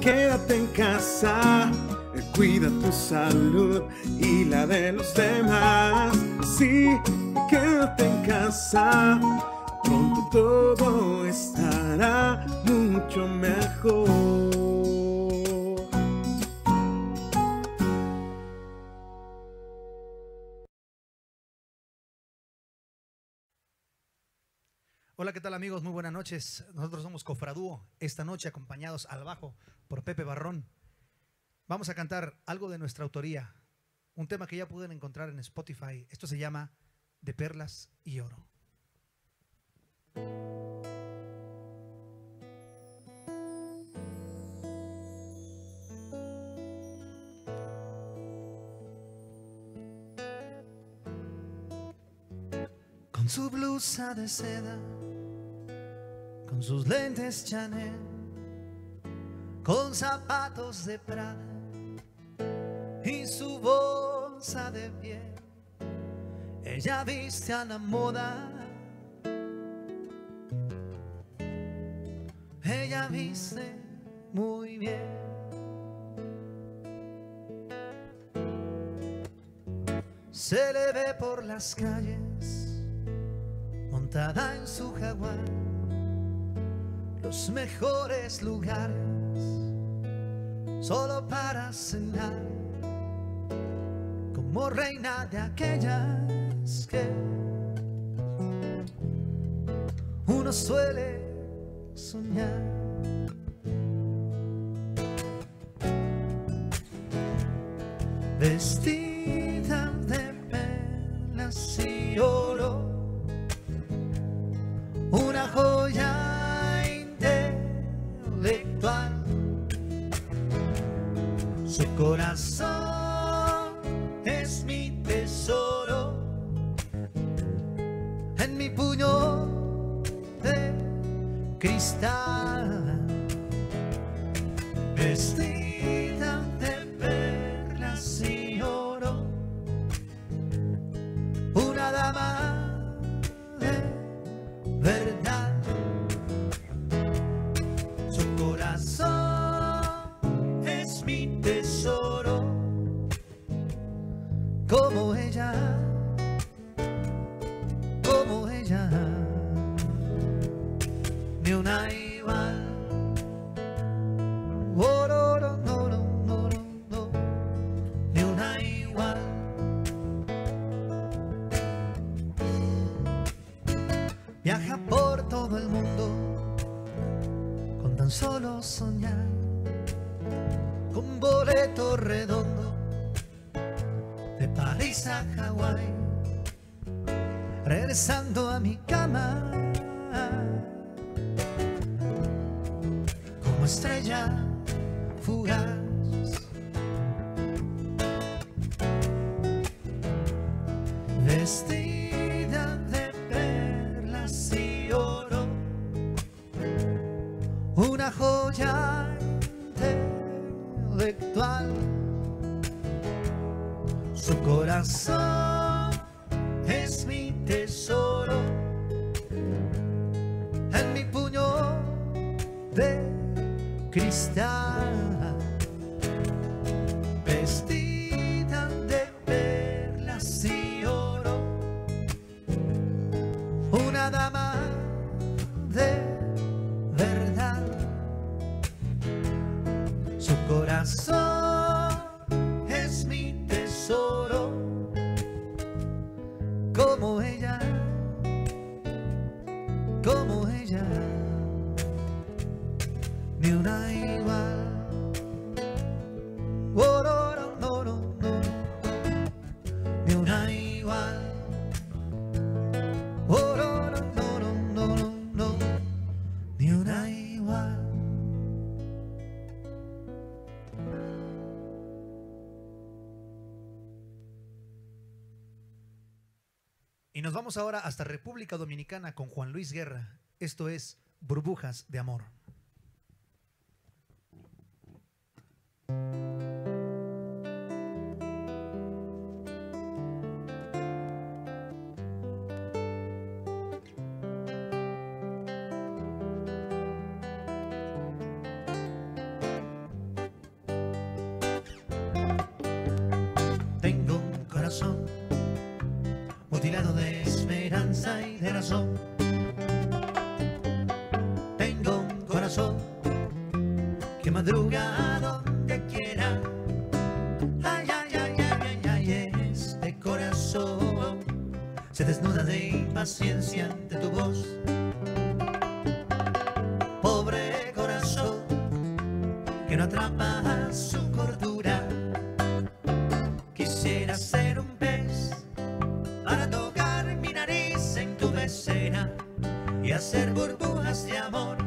quédate en casa. eh, Cuida tu salud y la de los demás. Sí, quédate en casa. Pronto todo estará mucho mejor. Hola, ¿qué tal amigos? Muy buenas noches. Nosotros somos Cofradúo, esta noche acompañados al bajo por Pepe Barrón. Vamos a cantar algo de nuestra autoría, un tema que ya pueden encontrar en Spotify. Esto se llama De Perlas y Oro. Con su blusa de seda, con sus lentes Chanel, con zapatos de Prada y su bolsa de piel. Ella viste a la moda. Ella viste muy bien. Se le ve por las calles, montada en su jaguar, los mejores lugares, solo para cenar, como reina de aquellas que uno suele soñar. Vestida igual. Oh, no, no, no, no, no, no, ni una igual. Viaja por todo el mundo con tan solo soñar, con boleto redondo de París a Hawái, regresando a mi cristal, Y nos vamos ahora hasta República Dominicana con Juan Luis Guerra. Esto es Burbujas de Amor. atrapa a su cordura. Quisiera ser un pez para tocar mi nariz en tu vecina y hacer burbujas de amor.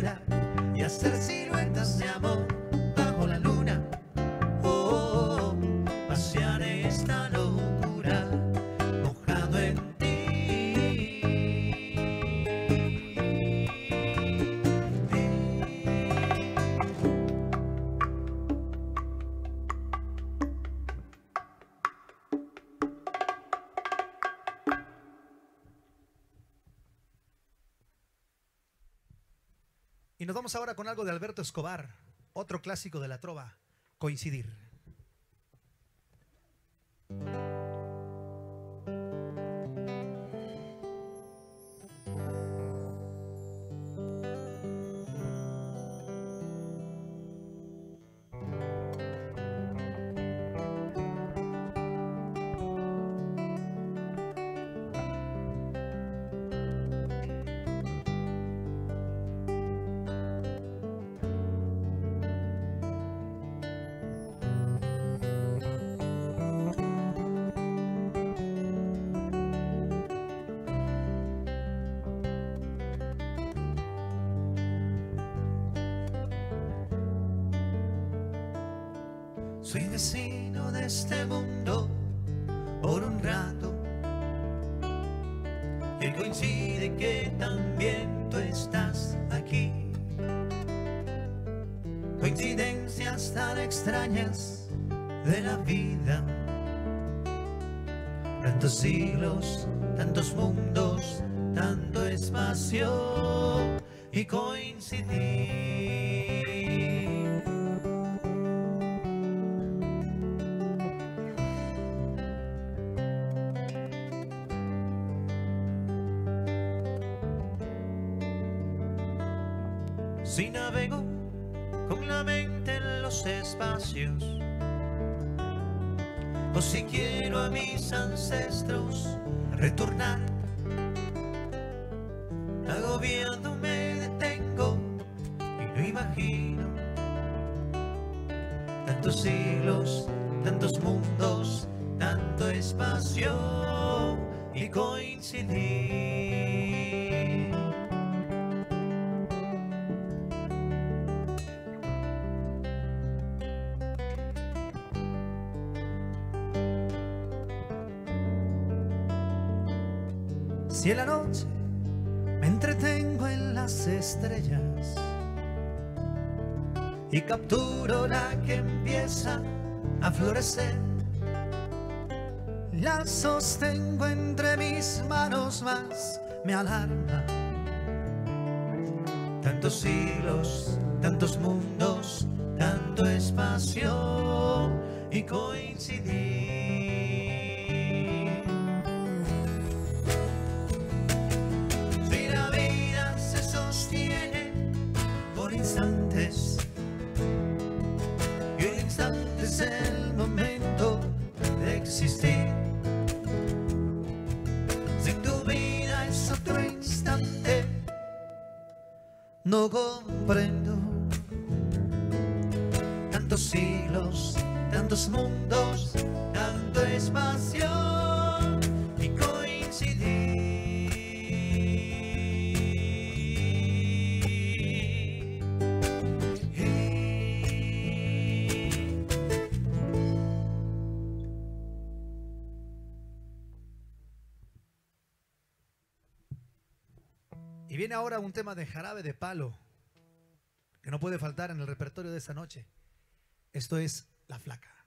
cintura y hacer siluetas de amor. Vamos ahora con algo de Alberto Escobar, otro clásico de la trova, coincidir. Soy vecino de este mundo por un rato. Y coincide que también tú estás aquí. Coincidencias tan extrañas de la vida. Tantos siglos, tantos mundos, tanto espacio y coincidir. Si navego con la mente en los espacios, o si quiero a mis ancestros retornar, en la noche me entretengo en las estrellas y capturo la que empieza a florecer. La sostengo entre mis manos más, me alarma. Tantos siglos, tantos mundos, tanto espacio y coincidir. No comprendo tantos siglos, tantos mundos, tanto espacio viene ahora un tema de jarabe de palo que no puede faltar en el repertorio de esta noche. Esto es La Flaca.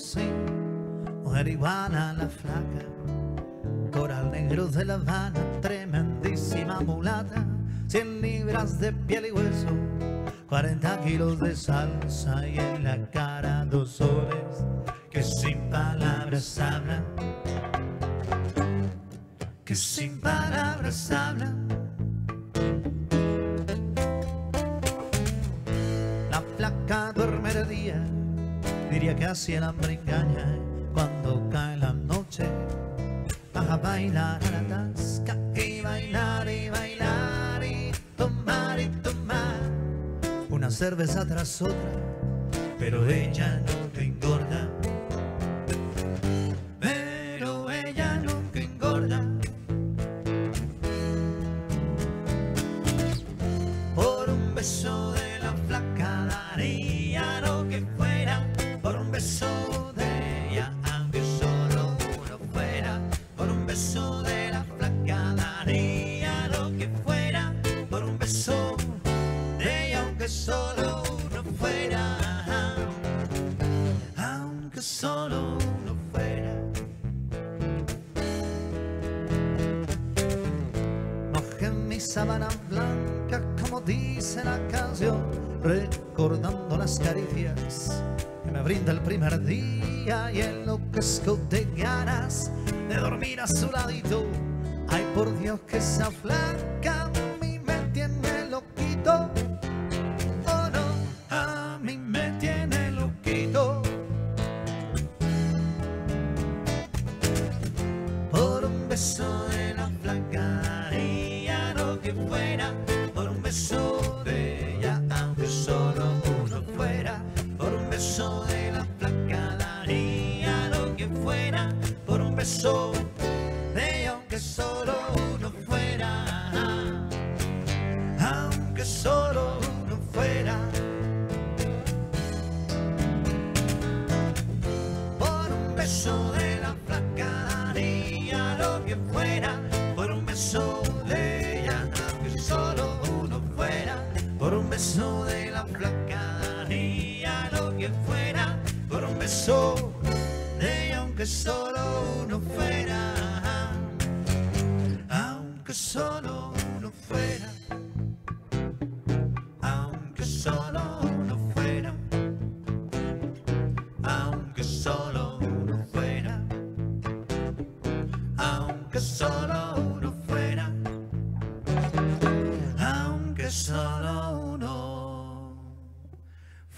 Conocí mujer igual a la flaca, coral negro de La Habana, tremendísima mulata, 100 libras de piel y hueso, 40 kilos de salsa y en la cara dos soles que sin palabras hablan, que sin palabras hablan. La flaca duerme de día, diría que así el hambre engaña. Cuando cae la noche, baja a bailar a la tasca y bailar y bailar y tomar y tomar una cerveza tras otra, pero ella nunca Mojé mi sábana blanca, como dice la canción, recordando las caricias que me brinda el primer día y enloquezco de ganas de dormir a su ladito. Ay, por Dios que esa flaca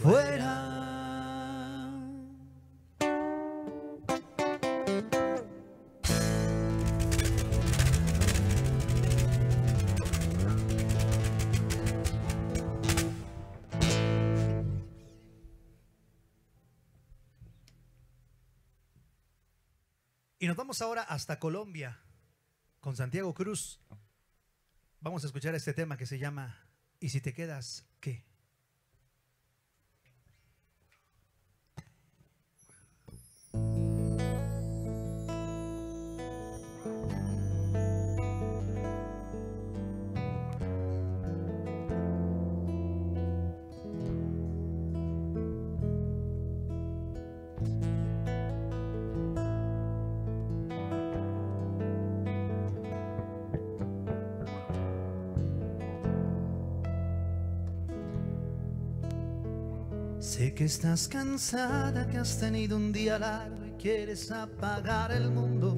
fuera. Y nos vamos ahora hasta Colombia con Santiago Cruz. Vamos a escuchar este tema que se llama ¿Y si te quedas Sé que estás cansada, que has tenido un día largo y quieres apagar el mundo.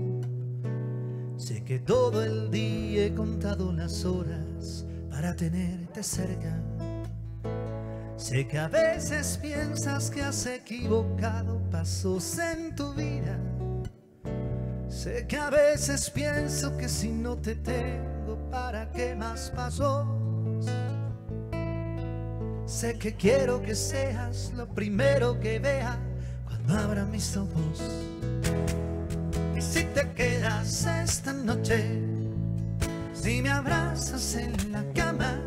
Sé que todo el día he contado las horas para tenerte cerca. Sé que a veces piensas que has equivocado pasos en tu vida. Sé que a veces pienso que si no te tengo, ¿para qué más pasos? Sé que quiero que seas lo primero que vea cuando abra mis ojos. Y si te quedas esta noche, si me abrazas en la cama,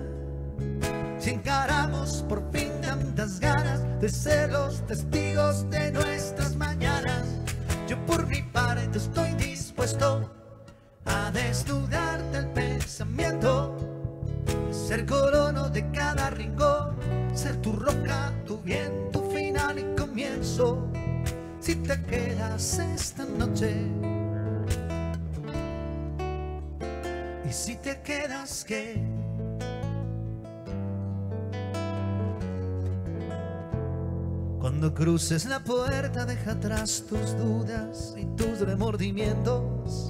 si encaramos por fin tantas ganas de ser los testigos de nuestras mañanas, yo por mi parte estoy dispuesto a desnudarte el pensamiento ser colono de cada rincón, ser tu roca, tu bien, tu final y comienzo. Si te quedas esta noche, y si te quedas, ¿qué? Cuando cruces la puerta, deja atrás tus dudas y tus remordimientos.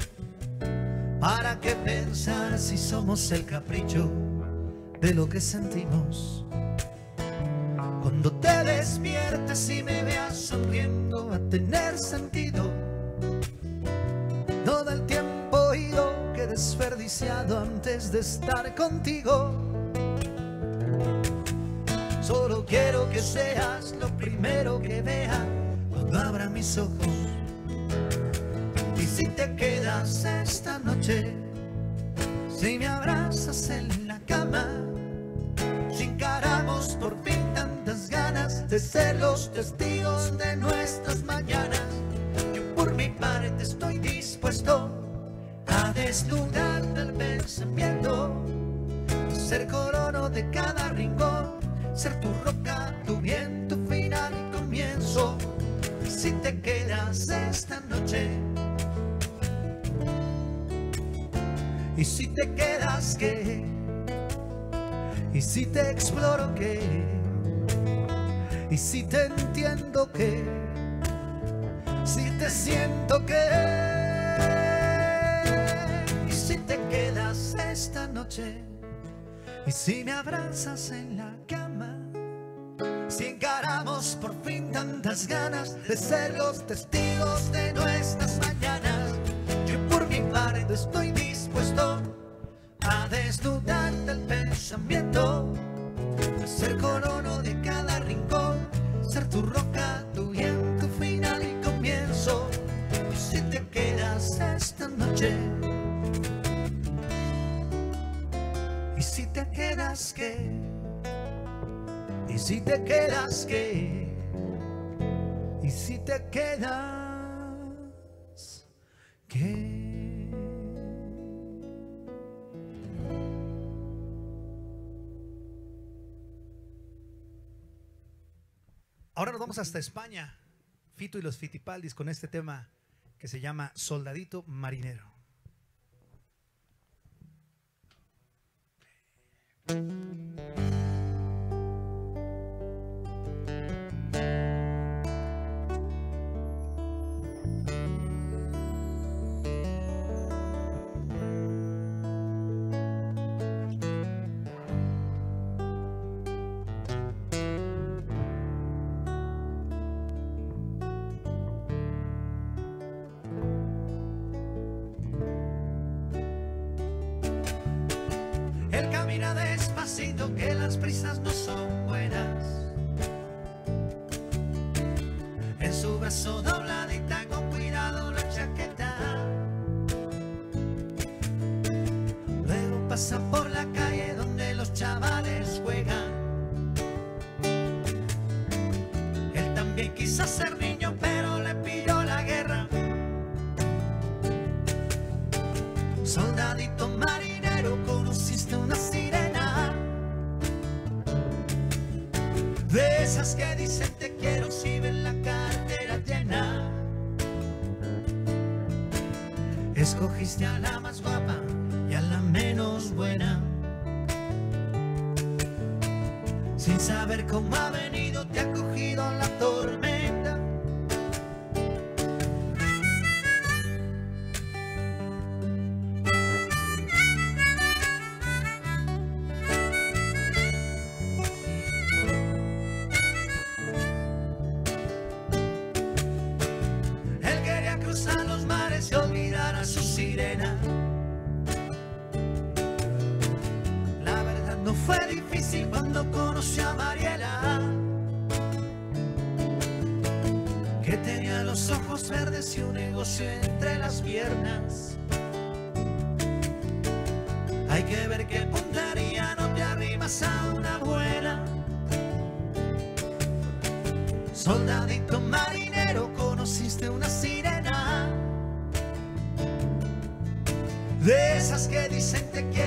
¿Para qué pensar si somos el capricho? de lo que sentimos. Cuando te despiertes y me veas sonriendo a tener sentido todo el tiempo ido que he desperdiciado antes de estar contigo. Solo quiero que seas lo primero que vea cuando abra mis ojos. Y si te quedas esta noche, si me abrazas en la cama, si encaramos por fin de ser los testigos de nuestras mañanas, yo por mi parte estoy dispuesto a desnudar del pensamiento, ser corono de cada rincón, ser tu roca, tu bien, tu final y comienzo. Si te quedas esta noche, Y si te quedas, ¿qué? Y si te exploro, ¿qué? Y si te entiendo, ¿qué? Si te siento, ¿qué? Y si te quedas esta noche, y si me abrazas en la cama, si encaramos por fin tantas ganas de ser los testigos de nuestras mañanas, yo por mi parte estoy dispuesto a desnudarte el pensamiento, a ser colono de tu roca, tu bien, tu final y comienzo. Si te quedas esta noche, y si te quedas qué, y si te quedas qué, y si te quedas qué. Ahora nos vamos hasta España. Fito y los Fitipaldis con este tema que se llama Soldadito Marinero. Esas que dicen te quiero si ven la cartera llena. Escogiste a la más guapa y a la menos buena. Sin saber cómo verdes y un negocio entre las piernas. Hay que ver qué puntería no te arrimas a una buena. Soldadito marinero, conociste una sirena. De esas que dicen te quiero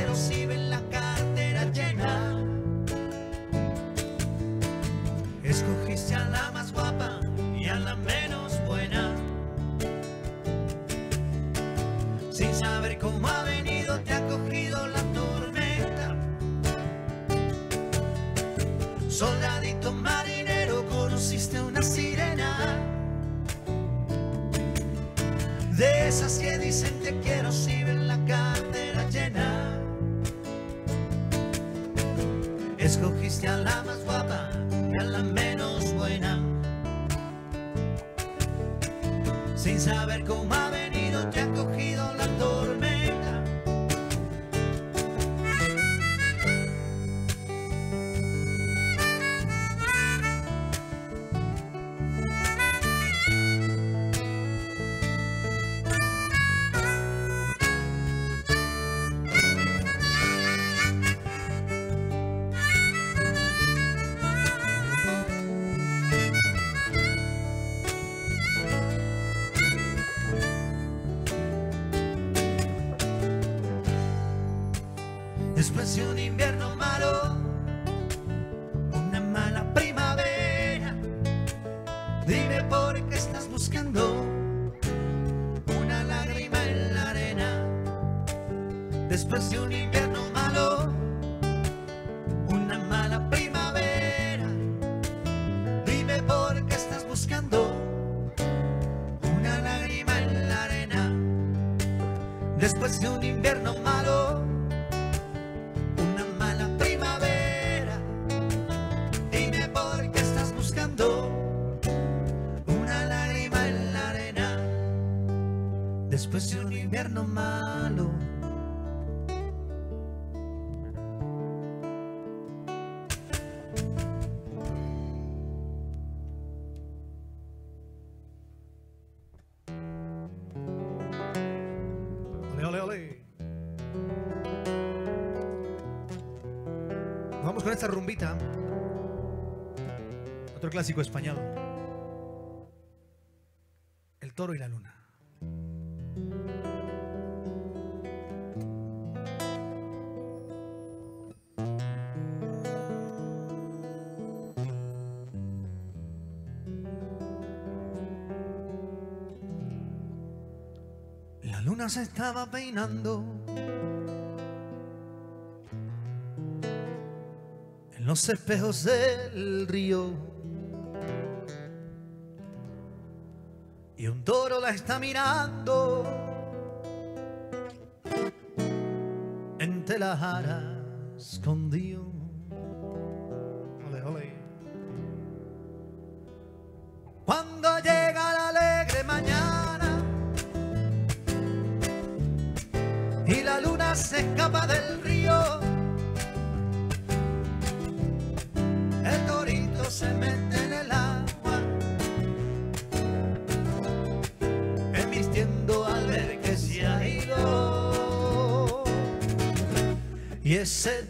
Escogiste a la más guapa y a la menos buena. Sin saber cómo ha venido, te ha cogido la tormenta. Después de un invierno Otro clásico español, El toro y la luna. La luna se estaba peinando. los espejos del río. Y un toro la está mirando entre las aras escondido. ese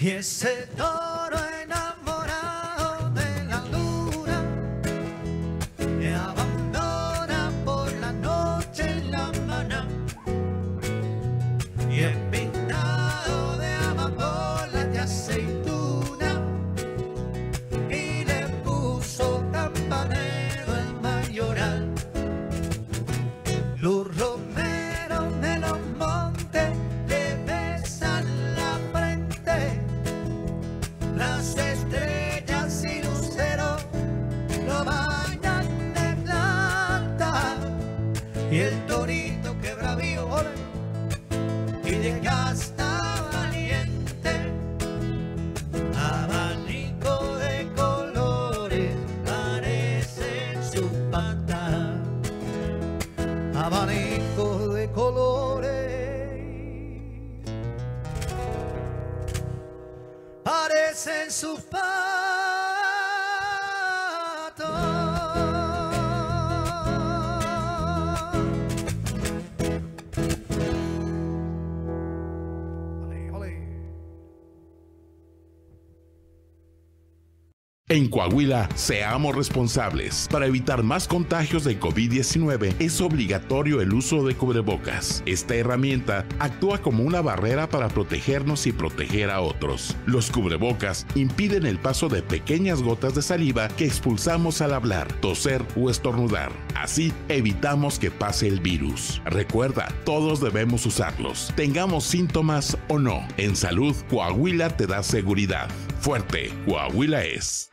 Yes, it does. en su paz. En Coahuila, seamos responsables. Para evitar más contagios de COVID-19 es obligatorio el uso de cubrebocas. Esta herramienta actúa como una barrera para protegernos y proteger a otros. Los cubrebocas impiden el paso de pequeñas gotas de saliva que expulsamos al hablar, toser o estornudar. Así evitamos que pase el virus. Recuerda, todos debemos usarlos, tengamos síntomas o no. En salud, Coahuila te da seguridad. Fuerte, Coahuila es.